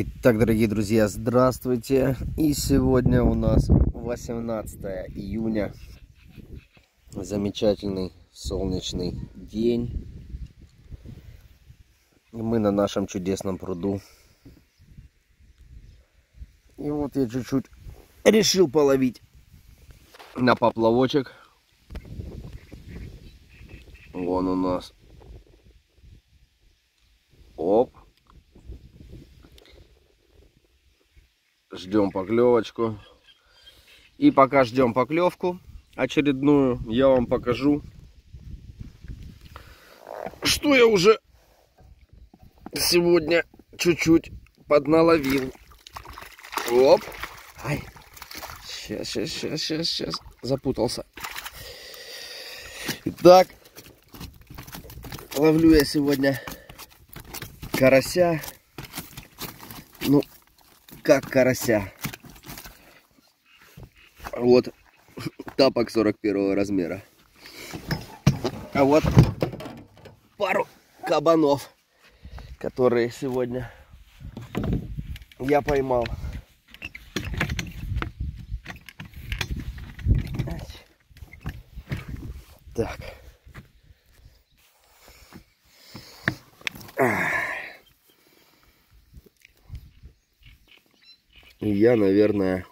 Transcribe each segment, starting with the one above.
Итак, дорогие друзья, здравствуйте. И сегодня у нас 18 июня. Замечательный солнечный день. И мы на нашем чудесном пруду. И вот я чуть-чуть решил половить на поплавочек. Вон у нас. Оп. Ждем поклевочку. И пока ждем поклевку очередную, я вам покажу, что я уже сегодня чуть-чуть подналовил. Оп. Ай. Сейчас, сейчас, сейчас, сейчас, сейчас. Запутался. Итак, ловлю я сегодня карася. Как карася. Вот тапок 41 размера. А вот пару кабанов, которые сегодня я поймал. Так. Я, наверное,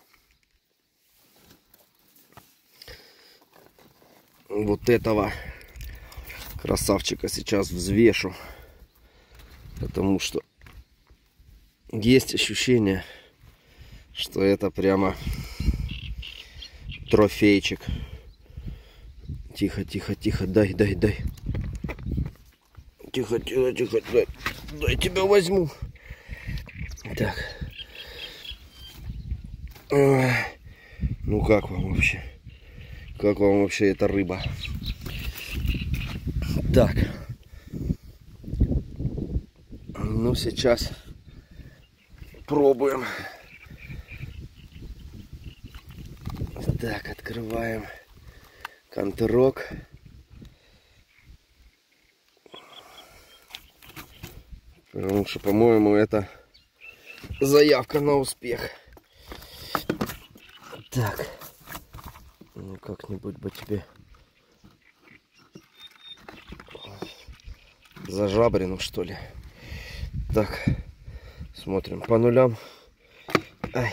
вот этого красавчика сейчас взвешу. Потому что есть ощущение, что это прямо трофейчик. Тихо, тихо, тихо, дай, дай, дай. Тихо, тихо, тихо, дай. Дай тебя возьму. Так. Ну как вам вообще? Как вам вообще эта рыба? Так. Ну сейчас пробуем. Так, открываем контрок. Потому что, по-моему, это заявка на успех. Так. Ну, как-нибудь бы тебе за жабрину, что ли. Так. Смотрим по нулям. Ай.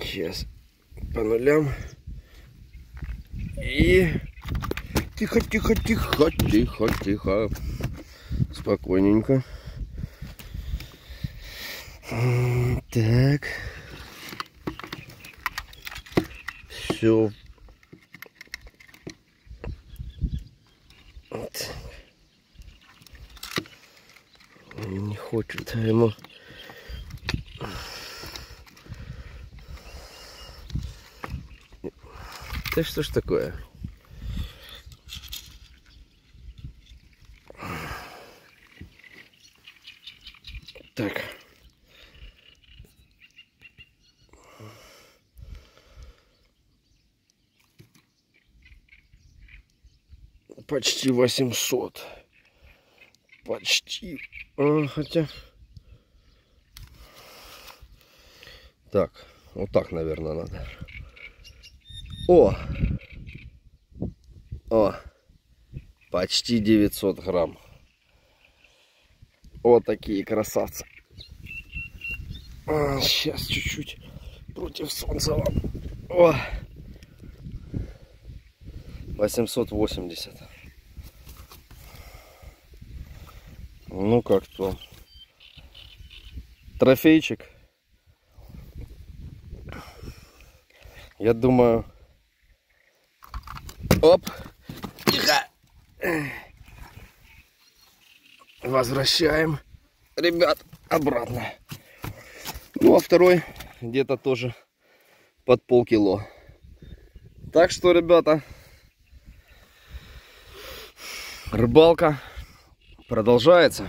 Сейчас по нулям. И тихо, тихо, тихо, тихо, тихо. Спокойненько. Так. Все. Вот. Не хочет ему. Да что ж такое? Так. Почти 800. Почти. А, хотя... Так, вот так, наверное, надо. О! О! Почти 900 грамм. Вот такие красавцы. А, сейчас чуть-чуть против солнца вам. О! 880. Ну как то. Трофейчик. Я думаю... Оп! Тихо! Возвращаем, ребят, обратно. Ну, а второй где-то тоже под полкило. Так что, ребята, рыбалка продолжается.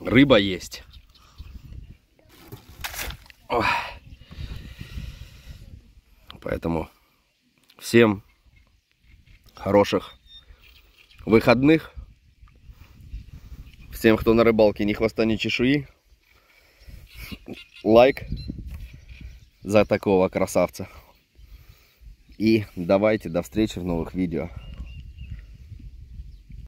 Рыба есть. Ох. Поэтому всем хороших выходных. Всем, кто на рыбалке, ни хвоста, ни чешуи. Лайк за такого красавца. И давайте до встречи в новых видео.